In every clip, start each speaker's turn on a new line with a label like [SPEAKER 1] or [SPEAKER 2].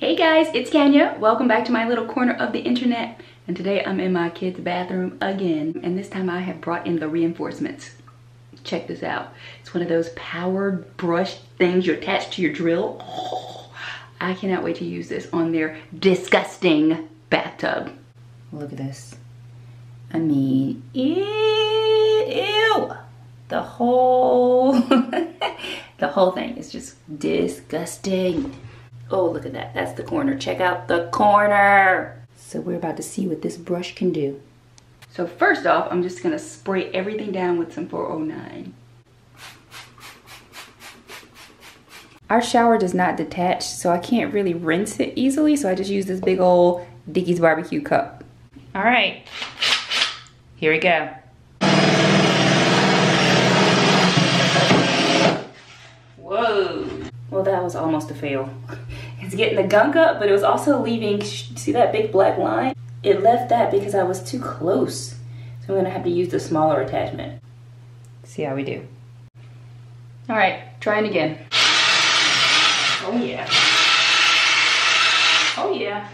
[SPEAKER 1] Hey guys, it's Kenya. Welcome back to my little corner of the internet. And today I'm in my kid's bathroom again. And this time I have brought in the reinforcements. Check this out. It's one of those powered brush things you attach to your drill. Oh, I cannot wait to use this on their disgusting bathtub. Look at this. I mean, ew, ew. The whole, the whole thing is just disgusting. Oh, look at that. That's the corner. Check out the corner. So we're about to see what this brush can do. So first off, I'm just gonna spray everything down with some 409. Our shower does not detach, so I can't really rinse it easily, so I just use this big old Dickey's barbecue cup. All right, here we go. Whoa. Well, that was almost a fail. It's getting the gunk up, but it was also leaving, see that big black line? It left that because I was too close. So I'm gonna have to use the smaller attachment. See how we do. All right, trying again. Oh yeah. Oh yeah.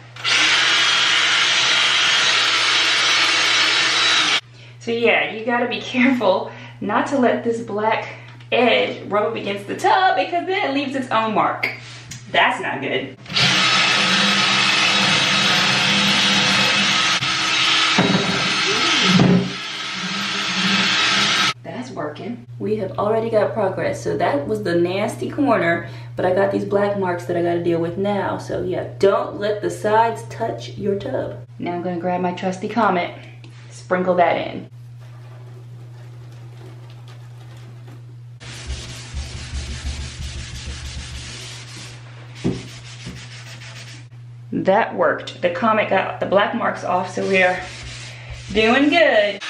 [SPEAKER 1] So yeah, you gotta be careful not to let this black edge rub up against the tub because then it leaves its own mark. That's not good. That's working. We have already got progress. So that was the nasty corner, but I got these black marks that I gotta deal with now. So yeah, don't let the sides touch your tub. Now I'm gonna grab my trusty Comet, sprinkle that in. That worked. The Comet got the black marks off, so we are doing good.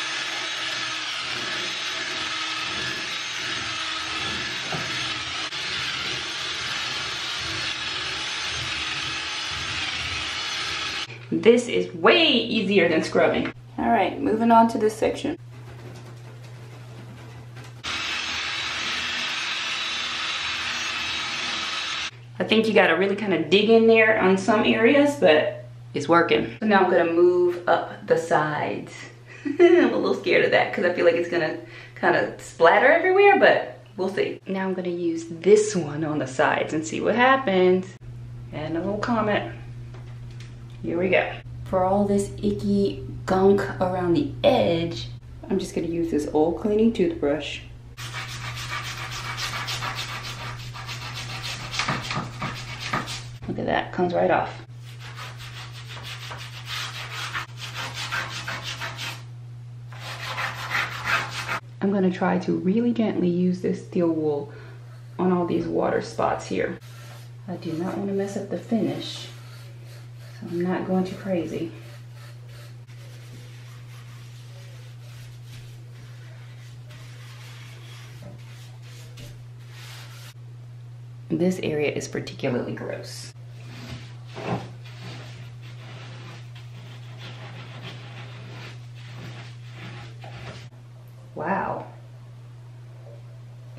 [SPEAKER 1] This is way easier than scrubbing. All right, moving on to this section. I think you gotta really kind of dig in there on some areas, but it's working. So now I'm gonna move up the sides. I'm a little scared of that because I feel like it's gonna kind of splatter everywhere, but we'll see. Now I'm gonna use this one on the sides and see what happens. And a little Comet. Here we go. For all this icky gunk around the edge, I'm just gonna use this old cleaning toothbrush Look at that, comes right off. I'm gonna try to really gently use this steel wool on all these water spots here. I do not want to mess up the finish, so I'm not going too crazy. This area is particularly gross. Wow.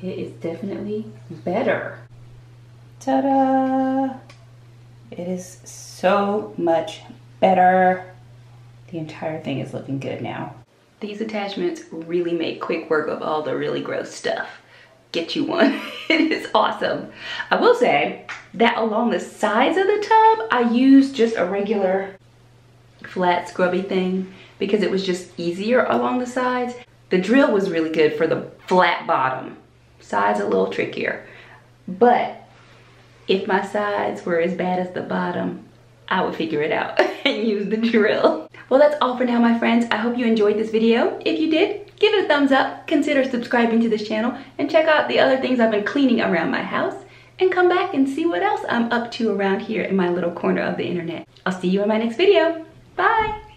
[SPEAKER 1] It is definitely better. Ta-da! It is so much better. The entire thing is looking good now. These attachments really make quick work of all the really gross stuff. Get you one. it is awesome. I will say that along the sides of the tub, I used just a regular flat scrubby thing because it was just easier along the sides. The drill was really good for the flat bottom. Sides a little trickier. But if my sides were as bad as the bottom, I would figure it out and use the drill. Well, that's all for now, my friends. I hope you enjoyed this video. If you did, give it a thumbs up, consider subscribing to this channel, and check out the other things I've been cleaning around my house, and come back and see what else I'm up to around here in my little corner of the internet. I'll see you in my next video. Bye!